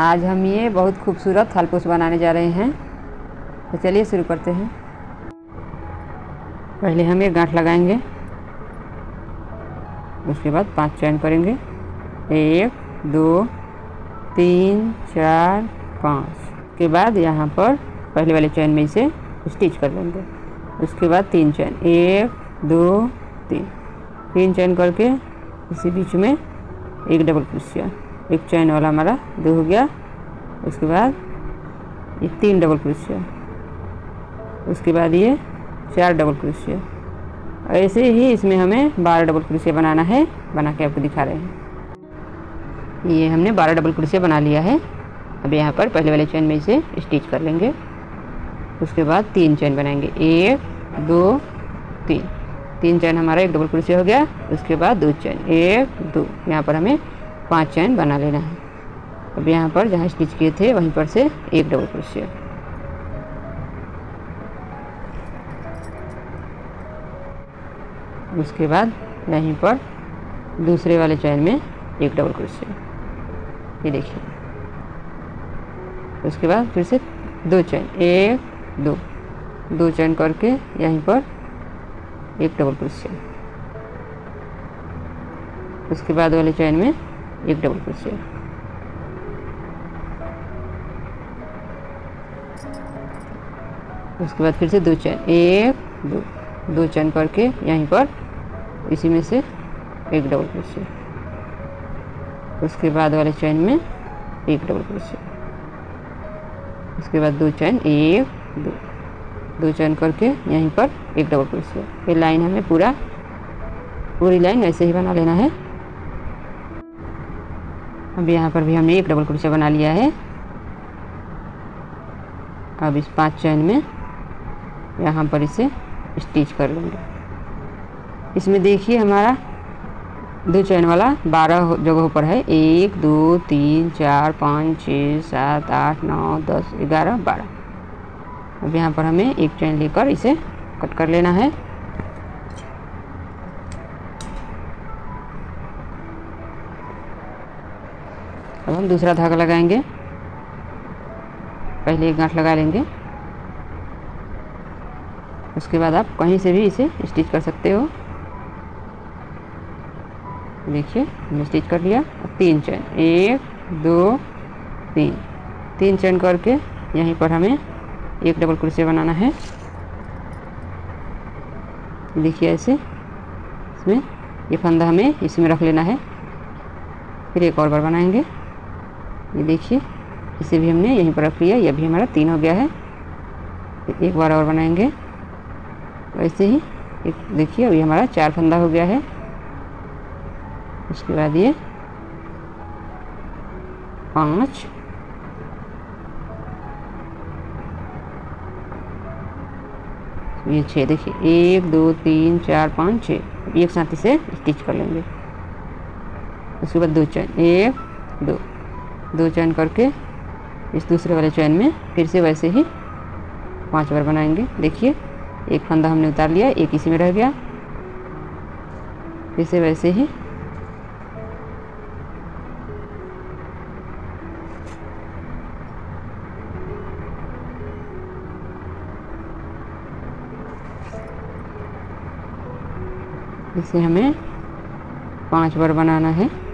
आज हम ये बहुत खूबसूरत थालपोस बनाने जा रहे हैं। तो चलिए शुरू करते हैं। पहले हम एक गांठ लगाएँगे। उसके बाद पाँच चैन करेंगे। एक, दो, तीन, चार, पाँच। के बाद यहाँ पर पहले वाले चैन में इसे स्टिच कर लेंगे उसके बाद तीन चैन एक, दो, तीन। तीन चैन करके इसी बीच में एक डबल क्रोशिया एक चैन वाला हमारा, दो हो गया। उसके बाद ये तीन डबल क्रोशिया उसके बाद ये चार डबल क्रोशिया ऐसे ही इसमें हमें बारह डबल क्रोशिया बनाना है, बना के आपको दिखा रहे हैं। ये हमने बारह डबल क्रोशिया बना लिया है। अब यहाँ पर पहले वाले चैन में इसे स्टिच कर लेंगे। उसके बाद तीन चैन बनाएँगे। एक, दो, तीन। तीन चैन हमारा एक डबल क्रोशिया हो गया। उसके बाद दो चैन एक, दो। यहाँ पर हमें पाँच चैन बना लेना है। अब यहाँ पर जहाँ स्टिच किए थे, वहीं पर से एक डबल क्रोशिया। उसके बाद यहीं पर दूसरे वाले चैन में एक डबल क्रोशिया। ये देखिए। उसके बाद फिर से दो चैन, एक, दो। दो चैन करके यहीं पर एक डबल क्रोशिया। उसके बाद वाले चैन में एक डबल क्रोशिया उसके बाद फिर से दो चैन, एक, दो दो चैन करके यहीं पर इसी में से एक डबल क्रोशिया उसके बाद वाले चैन में एक डबल क्रोशिया उसके बाद दो चैन, एक, दो दो चैन करके यहीं पर एक डबल क्रोशिया ये लाइन हमें पूरा, पूरी लाइन ऐसे ही बना लेना है। अब यहाँ पर भी हमने एक डबल क्रोशिया बना लिया है। अब इस पाँच चैन में यहाँ पर इसे स्टिच कर लेंगे। इसमें देखिए हमारा दो चैन वाला बारह जगहों पर है। एक, दो, तीन, चार, पाँच, छः, सात, आठ, नौ, दस, ग्यारह, बारह। अब यहाँ पर हमें एक चैन लेकर इसे कट कर लेना है अब दूसरा धागा लगाएँगे। पहले एक गांठ लगा लेंगे। उसके बाद आप कहीं से भी इसे स्टिच कर सकते हो। देखिए, हमने स्टिच कर लिया। तीन चैन। एक, दो, तीन। तीन चैन करके यहीं पर हमें एक डबल क्रोशिया बनाना है। देखिए ऐसे। इसमें ये फंदा हमें इसमें रख लेना है। फिर एक और बार बनाएँगे। ये देखिए, इसे भी हमने यहीं पर रख लिया, ये भी हमारा तीन हो गया है। एक बार और बनाएँगे। वैसे ही एक देखिए, अभी हमारा चार फंदा हो गया है। उसके बाद ये पाँच। ये छः देखिए, एक, दो, तीन, चार, पाँच छः एक साथ इसे स्टिच कर लेंगे। उसके बाद दो चैन एक, दो। दो चैन करके इस दूसरे वाले चैन में फिर से वैसे ही पाँच बार बनाएँगे। देखिए, एक फंदा हमने उतार लिया, एक इसी में रह गया। फिर से वैसे ही इसे हमें पाँच बार बनाना है।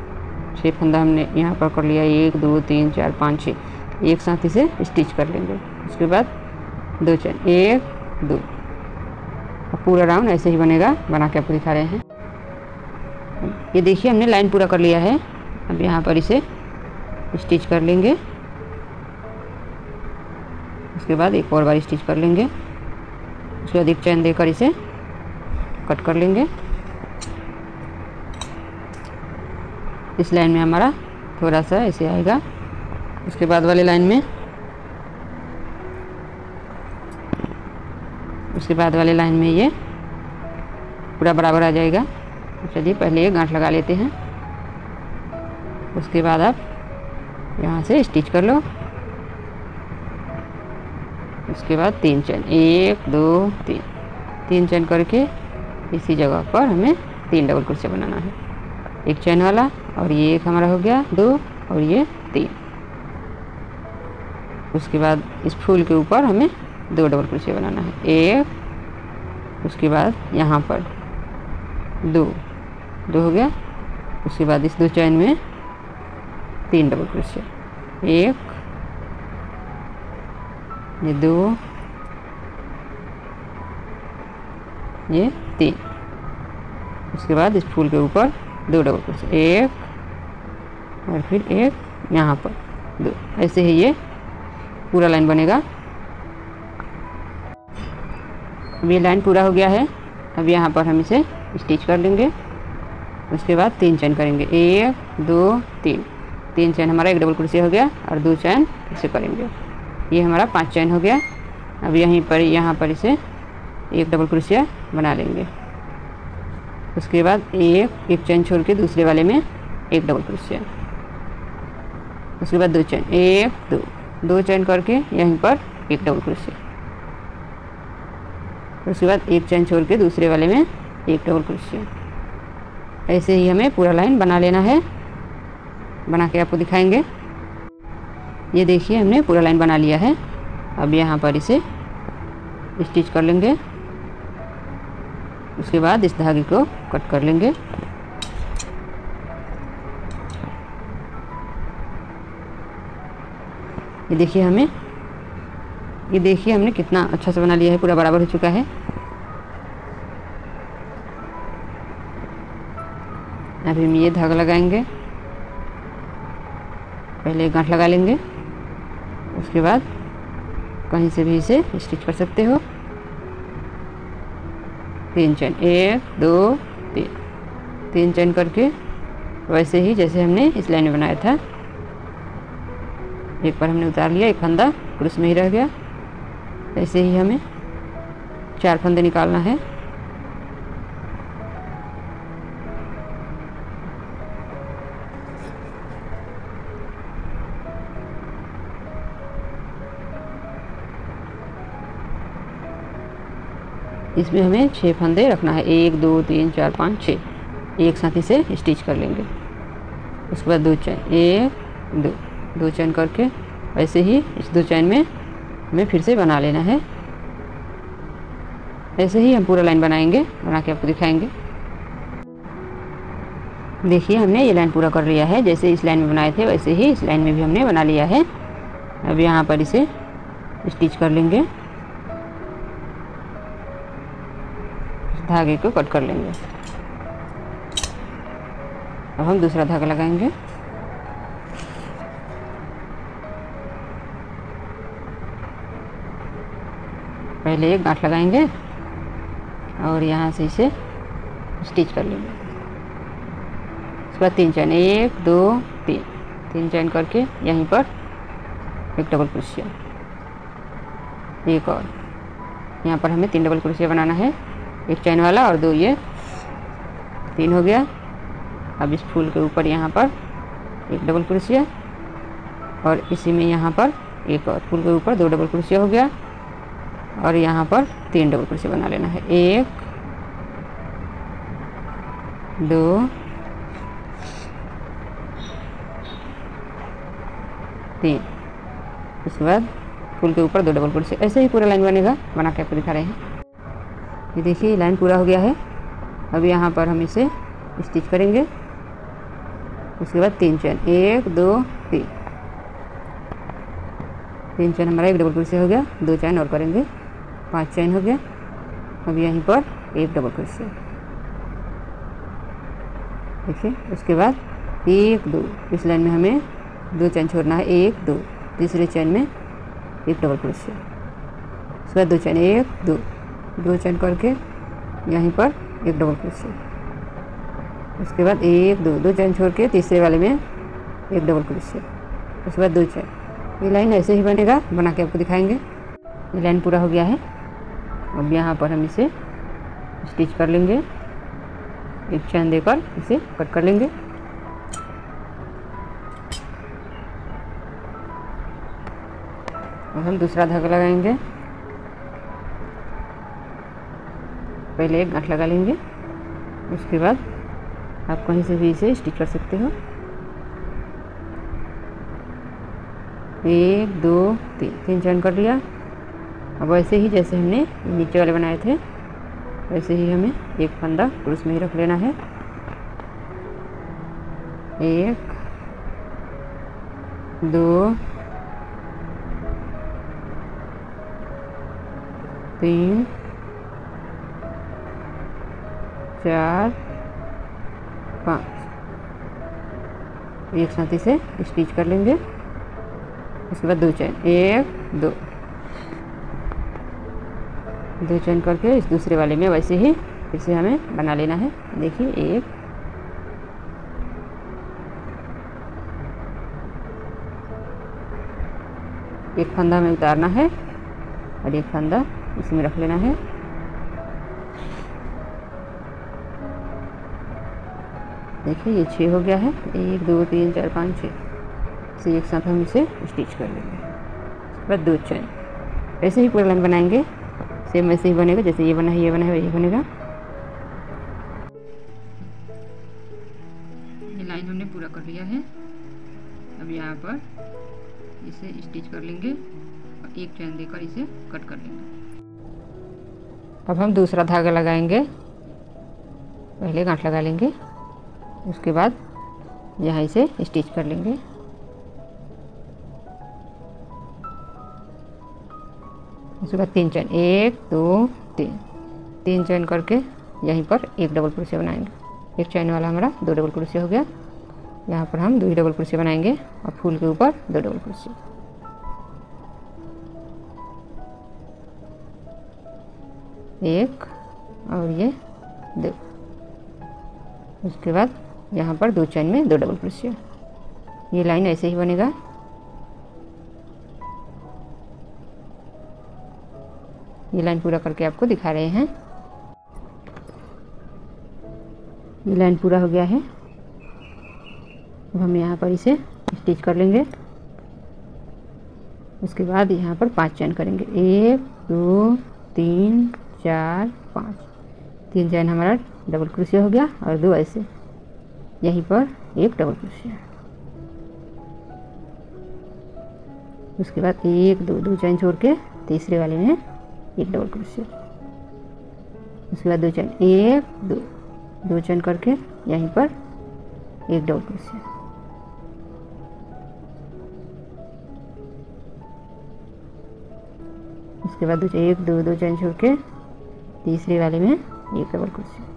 छः फंदा हमने यहाँ पर कर लिया, एक, दो, तीन, चार, पाँच छः एक साथ इसे स्टिच कर लेंगे। उसके बाद दो चैन, एक, दो। अब पूरा राउंड ऐसे ही बनेगा, बना के आपको दिखा रहे हैं। ये देखिए, हमने लाइन पूरा कर लिया है। अब यहाँ पर इसे स्टिच कर लेंगे। उसके बाद एक और बार स्टिच कर लेंगे। उसके बाद एक चैन देकर इसे कट कर लेंगे। इस लाइन में हमारा थोड़ा सा ऐसे आएगा। उसके बाद वाली लाइन में। उसके बाद वाली लाइन में ये पूरा बराबर आ जाएगा। चलिए पहले ये गांठ लगा लेते हैं। उसके बाद आप यहाँ से स्टिच कर लो। उसके बाद तीन चैन, एक, दो, तीन। तीन चैन करके इसी जगह पर हमें तीन डबल क्रोशिया बनाना है। एक चैन वाला और ये एक हमारा हो गया, दो और ये तीन। उसके बाद इस फूल के ऊपर हमें दो डबल क्रोशिया बनाना है। एक, उसके बाद यहाँ पर दो। दो हो गया, उसके बाद इस दो चैन में तीन डबल क्रोशिया एक, ये दो, ये तीन। उसके बाद इस फूल के ऊपर दो डबल क्रोशिया एक और फिर एक यहाँ पर। दो। ऐसे ही ये पूरा लाइन बनेगा। अब ये लाइन पूरा हो गया है। अब यहाँ पर हम इसे स्टिच कर लेंगे उसके बाद तीन चैन करेंगे। एक, दो, तीन। तीन चैन हमारा एक डबल कुर्सी हो गया और दो चैन इसे करेंगे। ये हमारा पाँच चैन हो गया। अब यहीं पर, यहाँ पर इसे एक डबल कुर्सिया बना लेंगे। उसके बाद एक एक चैन छोड़ के दूसरे वाले में एक डबल कुर्सिया उसके बाद दो चैन, एक, दो। दो चैन करके यहीं पर एक डबल क्रोशिया उसके बाद एक चैन छोड़ के दूसरे वाले में एक डबल क्रोशिया ऐसे ही हमें पूरा लाइन बना लेना है। बना के आपको दिखाएँगे। ये देखिए, हमने पूरा लाइन बना लिया है। अब यहाँ पर इसे स्टिच कर लेंगे। उसके बाद इस धागे को कट कर लेंगे। ये देखिए हमें। ये देखिए हमने कितना अच्छा से बना लिया है, पूरा बराबर हो चुका है। अभी हम ये धागा लगाएँगे। पहले गांठ लगा लेंगे। उसके बाद कहीं से भी इसे स्टिच कर सकते हो। तीन चैन, एक, दो, तीन। तीन चैन करके वैसे ही जैसे हमने इस लाइन में बनाया था। एक बार हमने उतार लिया, एक फंदा फिर उसमें ही रह गया। ऐसे ही हमें चार फंदे निकालना है। इसमें हमें छः फंदे रखना है। एक, दो, तीन, चार, पाँच छः एक साथ इसे स्टिच कर लेंगे। उसके बाद दो चैन एक, दो। दो चैन करके वैसे ही इस दो चैन में हमें फिर से बना लेना है। ऐसे ही हम पूरा लाइन बनाएँगे, बना के आपको दिखाएँगे। देखिए, हमने ये लाइन पूरा कर लिया है, जैसे इस लाइन में बनाए थे, वैसे ही इस लाइन में भी हमने बना लिया है। अब यहाँ पर इसे स्टिच कर लेंगे। धागे को कट कर लेंगे। अब हम दूसरा धागा लगाएँगे। पहले एक गांठ लगाएँगे और यहाँ से इसे स्टिच कर लेंगे। उसके बाद तीन चैन, एक, दो, तीन तीन चैन करके यहीं पर एक डबल क्रोशिया एक और। यहाँ पर हमें तीन डबल क्रोशिया बनाना है। एक चैन वाला और दो ये। तीन हो गया। अब इस फूल के ऊपर यहाँ पर एक डबल क्रोशिया और इसी में यहाँ पर एक और। फूल के ऊपर दो डबल क्रोशिया हो गया। और यहाँ पर तीन डबल क्रोशिया बना लेना है। एक, दो, तीन। उसके बाद फूल के ऊपर दो डबल क्रोशिया ऐसे ही पूरा लाइन बनेगा, बना के आपको दिखा रहे हैं। ये देखिए लाइन पूरा हो गया है। अब यहाँ पर हम इसे स्टिच करेंगे। उसके बाद तीन चैन। एक, दो, तीन। तीन चैन हमारा एक डबल क्रोशिया हो गया। दो चैन और करेंगे। पाँच चैन हो गया। अब यहीं पर एक डबल क्रोशिया देखिए, उसके बाद एक, दो। इस लाइन में हमें दो चैन छोड़ना है, एक, दो। तीसरे चैन में एक डबल क्रोशिया उसके बाद दो चैन एक, दो। दो चैन करके यहीं पर एक डबल क्रोशिया उसके बाद एक, दो। दो चैन छोड़ के तीसरे वाले में एक डबल क्रोशिया उसके बाद दो चैन ये लाइन ऐसे ही बनेगा, बना के आपको दिखाएँगे। ये लाइन पूरा हो गया है। अब यहाँ पर हम इसे स्टिच कर लेंगे। एक चैन देकर इसे कट कर लेंगे। और हम दूसरा धागा लगाएँगे। पहले एक गांठ लगा लेंगे। उसके बाद आप कहीं से भी इसे स्टिच कर सकते हो। एक, दो, तीन तीन चैन कर लिया। अब वैसे ही जैसे हमने नीचे वाले बनाए थे, वैसे ही हमें एक फंदा क्रूस में ही रख लेना है। एक, दो, तीन, चार, पाँच। एक साथ इसे स्टिच कर लेंगे। उसके बाद दो चैन। एक, दो। दो चैन करके इस दूसरे वाले में वैसे ही फिर से हमें बना लेना है। देखिए, एक। एक फंदा में उतारना है और एक फंदा इसमें रख लेना है। देखिए, ये छः हो गया है। एक, दो, तीन, चार, पाँच छः से एक साथ हम इसे स्टिच कर लेंगे। बस दो चैन। ऐसे ही पूरा लाइन बनाएँगे। सेम वैसे ही बनेगा जैसे ये बना है ये बना है वही बनेगा। ये लाइन हमने पूरा कर लिया है। अब यहाँ पर इसे स्टिच कर लेंगे और एक चैन देकर इसे कट कर लेंगे। अब हम दूसरा धागा लगाएँगे। पहले गांठ लगा लेंगे। उसके बाद यहाँ इसे स्टिच कर लेंगे। उसके बाद तीन चैन। एक, दो, तीन। तीन चैन करके यहीं पर एक डबल क्रोशिया बनाएँगे। एक चैन वाला हमारा दो डबल क्रोशिया हो गया। यहाँ पर हम दो ही डबल क्रोशिया बनाएँगे और फूल के ऊपर दो डबल क्रोशिया एक और ये दो। उसके बाद यहाँ पर दो चैन में दो डबल क्रोशिया ये लाइन ऐसे ही बनेगा। ये लाइन पूरा करके आपको दिखा रहे हैं। ये लाइन पूरा हो गया है। अब हम यहाँ पर इसे स्टिच कर लेंगे। उसके बाद यहाँ पर पाँच चैन करेंगे। एक, दो, तीन, चार, पाँच। तीन चैन हमारा डबल क्रोशिया हो गया और दो ऐसे। यहीं पर एक डबल क्रोशिया उसके बाद एक, दो दो चैन छोड़ के तीसरे वाले में एक डबल क्रोशिया उसके बाद दो चैन, एक, दो दो चैन करके यहीं पर एक डबल क्रोशिया उसके बाद दो एक, दो दो चैन छोड़ के तीसरे वाले में एक डबल क्रोशिया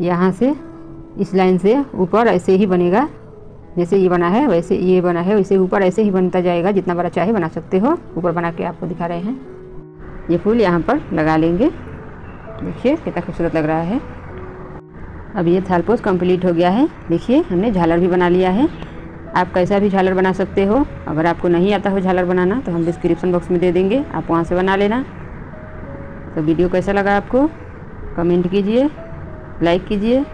यहाँ से इस लाइन से ऊपर ऐसे ही बनेगा जैसे ये बना है, वैसे ये बना है, वैसे ऊपर ऐसे ही बनता जाएगा, जितना बड़ा चाहे बना सकते हो। ऊपर बना के आपको दिखा रहे हैं। ये फूल यहाँ पर लगा लेंगे। देखिए, कितना खूबसूरत लग रहा है। अब ये थालपोस कंप्लीट हो गया है। देखिए, हमने झालर भी बना लिया है। आप कैसा भी झालर बना सकते हो। अगर आपको नहीं आता हो झालर बनाना तो हम डिस्क्रिप्शन बॉक्स में दे देंगे। आप वहाँ से बना लेना। तो वीडियो कैसा लगा आपको? कमेंट कीजिए, लाइक कीजिए।